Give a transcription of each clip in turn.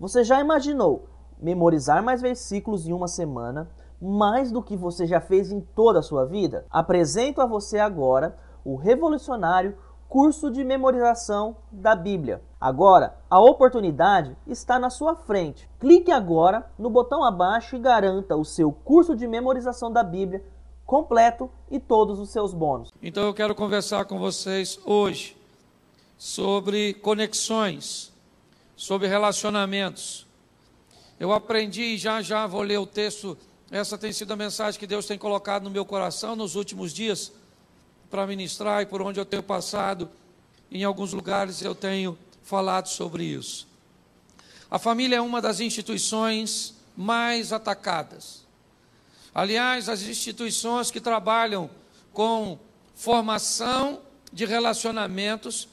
Você já imaginou memorizar mais versículos em uma semana, mais do que você já fez em toda a sua vida? Apresento a você agora o revolucionário curso de memorização da Bíblia. Agora, a oportunidade está na sua frente. Clique agora no botão abaixo e garanta o seu curso de memorização da Bíblia completo e todos os seus bônus. Então eu quero conversar com vocês hoje sobre conexões sobre relacionamentos. Eu aprendi, já já vou ler o texto, essa tem sido a mensagem que Deus tem colocado no meu coração nos últimos dias para ministrar e por onde eu tenho passado, em alguns lugares eu tenho falado sobre isso. A família é uma das instituições mais atacadas. Aliás, as instituições que trabalham com formação de relacionamentos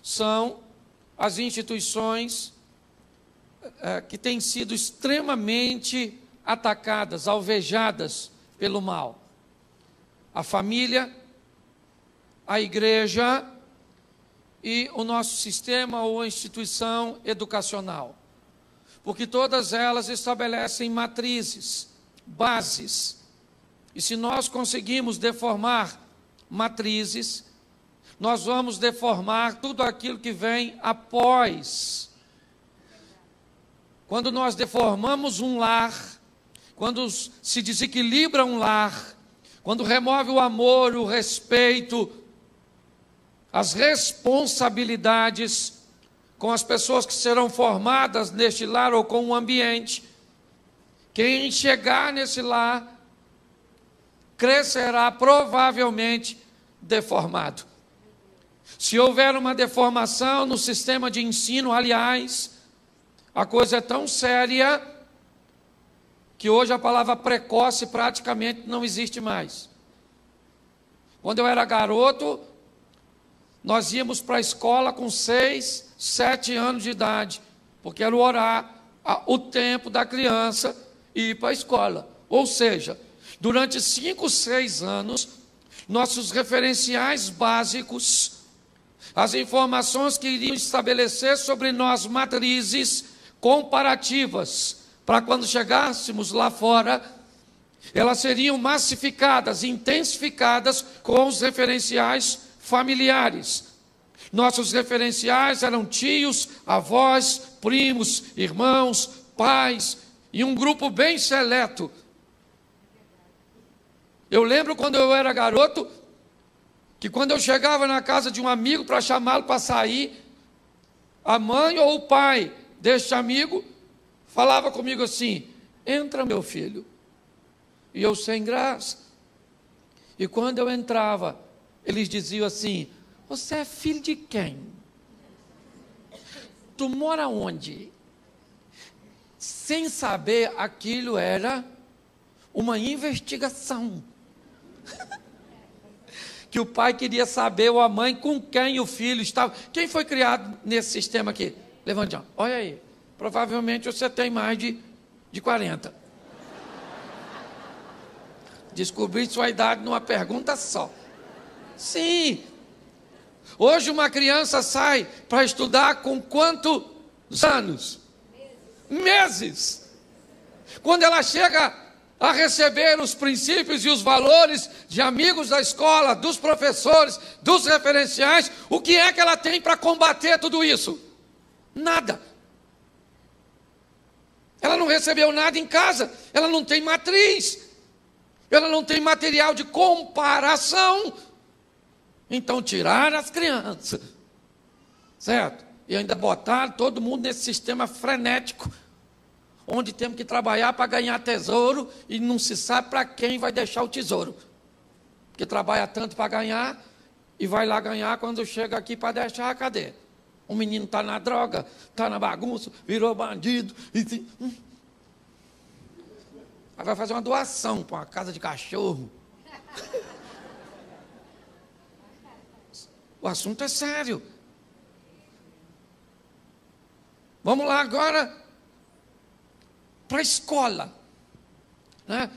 são as instituições é, que têm sido extremamente atacadas, alvejadas pelo mal. A família, a igreja e o nosso sistema ou instituição educacional. Porque todas elas estabelecem matrizes, bases. E se nós conseguimos deformar matrizes, nós vamos deformar tudo aquilo que vem após. Quando nós deformamos um lar, quando se desequilibra um lar, quando remove o amor, o respeito, as responsabilidades com as pessoas que serão formadas neste lar ou com o ambiente, quem chegar nesse lar crescerá provavelmente deformado. Se houver uma deformação no sistema de ensino, aliás, a coisa é tão séria que hoje a palavra precoce praticamente não existe mais. Quando eu era garoto, nós íamos para a escola com seis, sete anos de idade, porque era o horário, o tempo da criança ir para a escola. Ou seja, durante cinco, seis anos, nossos referenciais básicos as informações que iriam estabelecer sobre nós matrizes comparativas, para quando chegássemos lá fora, elas seriam massificadas, intensificadas com os referenciais familiares. Nossos referenciais eram tios, avós, primos, irmãos, pais e um grupo bem seleto. Eu lembro quando eu era garoto, que quando eu chegava na casa de um amigo para chamá-lo para sair, a mãe ou o pai deste amigo falava comigo assim: entra, meu filho. E eu sem graça. E quando eu entrava, eles diziam assim: Você é filho de quem? Tu mora onde? Sem saber, aquilo era uma investigação. Que o pai queria saber, ou a mãe, com quem o filho estava. Quem foi criado nesse sistema aqui? Levante, olha aí. Provavelmente você tem mais de, de 40. Descobri sua idade numa pergunta só. Sim. Hoje uma criança sai para estudar com quantos anos? Meses. Quando ela chega a receber os princípios e os valores de amigos da escola, dos professores, dos referenciais, o que é que ela tem para combater tudo isso? Nada. Ela não recebeu nada em casa, ela não tem matriz, ela não tem material de comparação. Então, tirar as crianças, certo? E ainda botar todo mundo nesse sistema frenético onde temos que trabalhar para ganhar tesouro e não se sabe para quem vai deixar o tesouro. Porque trabalha tanto para ganhar e vai lá ganhar quando chega aqui para deixar, cadê? O menino está na droga, está na bagunça, virou bandido. E... Hum. Aí vai fazer uma doação para uma casa de cachorro. O assunto é sério. Vamos lá agora para a escola, né?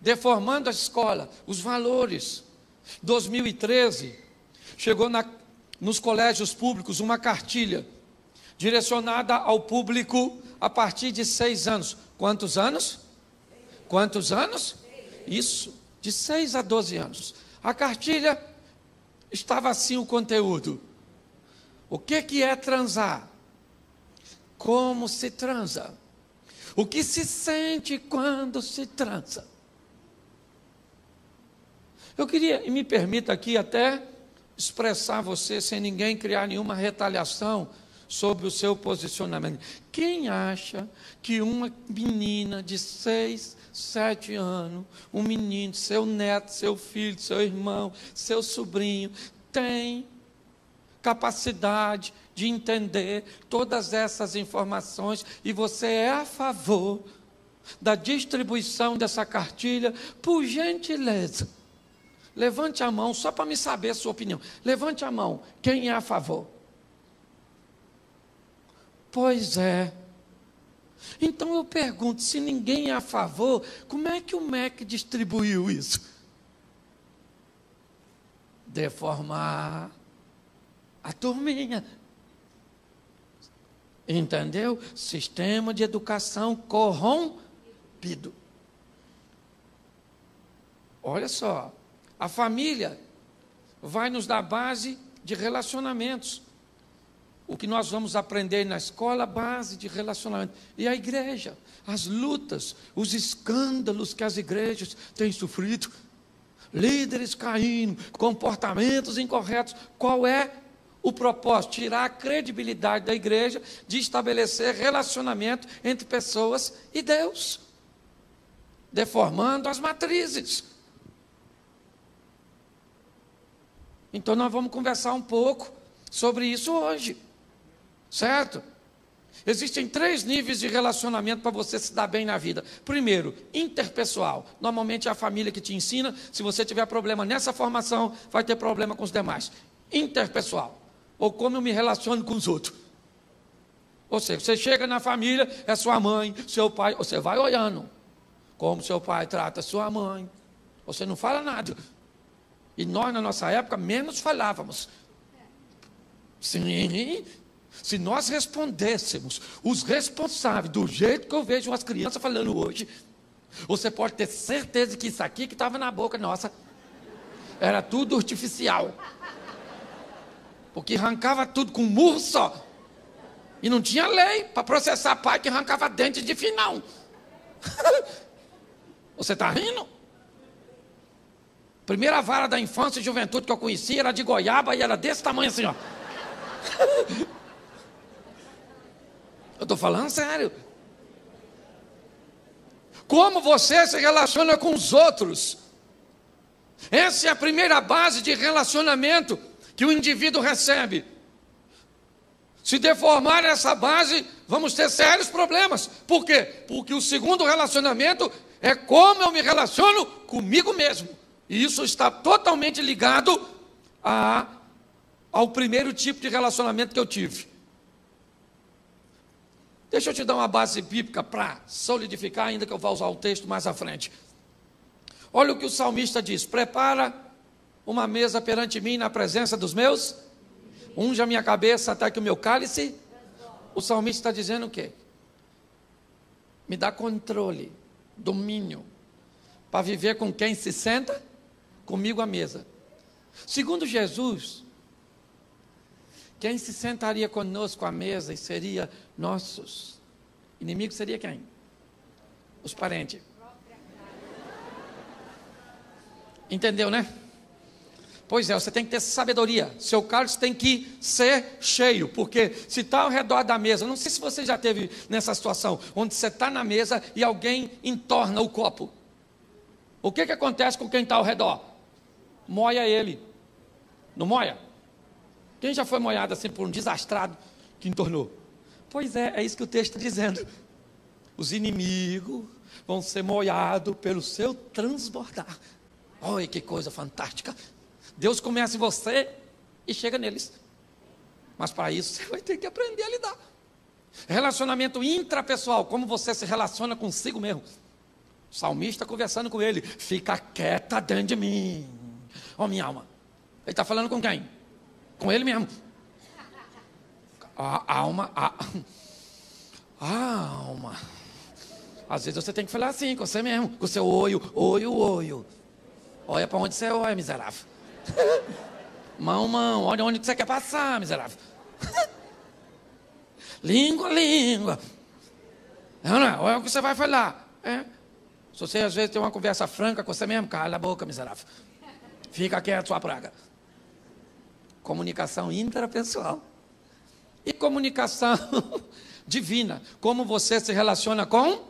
deformando a escola, os valores. 2013, chegou na, nos colégios públicos uma cartilha direcionada ao público a partir de seis anos. Quantos anos? Quantos anos? Isso, de seis a doze anos. A cartilha estava assim o conteúdo. O que, que é transar? Como se transa? O que se sente quando se transa? Eu queria, e me permita aqui até expressar você sem ninguém criar nenhuma retaliação sobre o seu posicionamento. Quem acha que uma menina de seis, sete anos, um menino, seu neto, seu filho, seu irmão, seu sobrinho, tem capacidade de entender todas essas informações e você é a favor da distribuição dessa cartilha, por gentileza, levante a mão só para me saber a sua opinião. Levante a mão, quem é a favor? Pois é. Então eu pergunto: se ninguém é a favor, como é que o MEC distribuiu isso? Deformar a turminha. Entendeu? Sistema de educação corrompido. Olha só, a família vai nos dar base de relacionamentos. O que nós vamos aprender na escola, base de relacionamento. E a igreja, as lutas, os escândalos que as igrejas têm sofrido, líderes caindo, comportamentos incorretos. Qual é o propósito? Tirar a credibilidade da igreja de estabelecer relacionamento entre pessoas e Deus, deformando as matrizes. Então, nós vamos conversar um pouco sobre isso hoje, certo? Existem três níveis de relacionamento para você se dar bem na vida. Primeiro, interpessoal. Normalmente é a família que te ensina. Se você tiver problema nessa formação, vai ter problema com os demais. Interpessoal ou como eu me relaciono com os outros. Ou seja, você chega na família, é sua mãe, seu pai, você vai olhando como seu pai trata sua mãe. Você não fala nada. E nós, na nossa época, menos falávamos. Sim, se nós respondêssemos os responsáveis do jeito que eu vejo as crianças falando hoje, você pode ter certeza que isso aqui que estava na boca nossa era tudo artificial porque arrancava tudo com um murro só. E não tinha lei para processar pai que arrancava dente de final. Você está rindo? Primeira vara da infância e juventude que eu conheci era de goiaba e era desse tamanho assim, ó. Eu estou falando sério. Como você se relaciona com os outros? Essa é a primeira base de relacionamento que o indivíduo recebe. Se deformar essa base, vamos ter sérios problemas. Por quê? Porque o segundo relacionamento é como eu me relaciono comigo mesmo. E isso está totalmente ligado a, ao primeiro tipo de relacionamento que eu tive. Deixa eu te dar uma base bíblica para solidificar, ainda que eu vá usar o texto mais à frente. Olha o que o salmista diz: prepara uma mesa perante mim na presença dos meus, unja a minha cabeça até que o meu cálice. O salmista está dizendo o quê? Me dá controle, domínio, para viver com quem se senta comigo à mesa. Segundo Jesus, quem se sentaria conosco à mesa e seria nossos inimigos seria quem? Os parentes. Entendeu, né? Pois é, você tem que ter sabedoria. Seu cálice tem que ser cheio, porque se está ao redor da mesa, não sei se você já teve nessa situação, onde você está na mesa e alguém entorna o copo. O que, que acontece com quem está ao redor? Moia ele. Não moia? Quem já foi moiado assim por um desastrado que entornou? Pois é, é isso que o texto está dizendo. Os inimigos vão ser moiados pelo seu transbordar. Olha que coisa fantástica. Deus começa em você e chega neles. Mas para isso você vai ter que aprender a lidar. Relacionamento intrapessoal, como você se relaciona consigo mesmo. O salmista conversando com ele, fica quieta dentro de mim. Ó oh, minha alma. Ele está falando com quem? Com ele mesmo. A alma, a, a alma. Às vezes você tem que falar assim com você mesmo, com seu olho, olho, olho. Olha para onde você olha, miserável. Mão, mão, olha onde você quer passar, miserável. língua, língua. Não, não, olha o que você vai falar. É. Se você às vezes tem uma conversa franca com você mesmo, cala a boca, miserável. Fica quieto, sua praga. Comunicação intrapessoal. E comunicação divina. Como você se relaciona com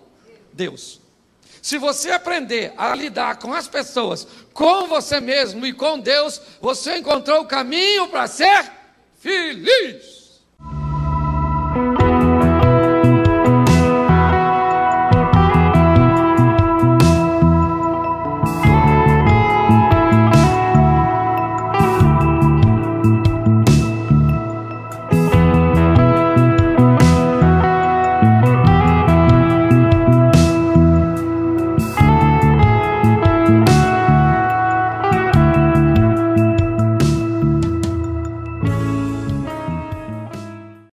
Deus. Se você aprender a lidar com as pessoas, com você mesmo e com Deus, você encontrou o caminho para ser feliz.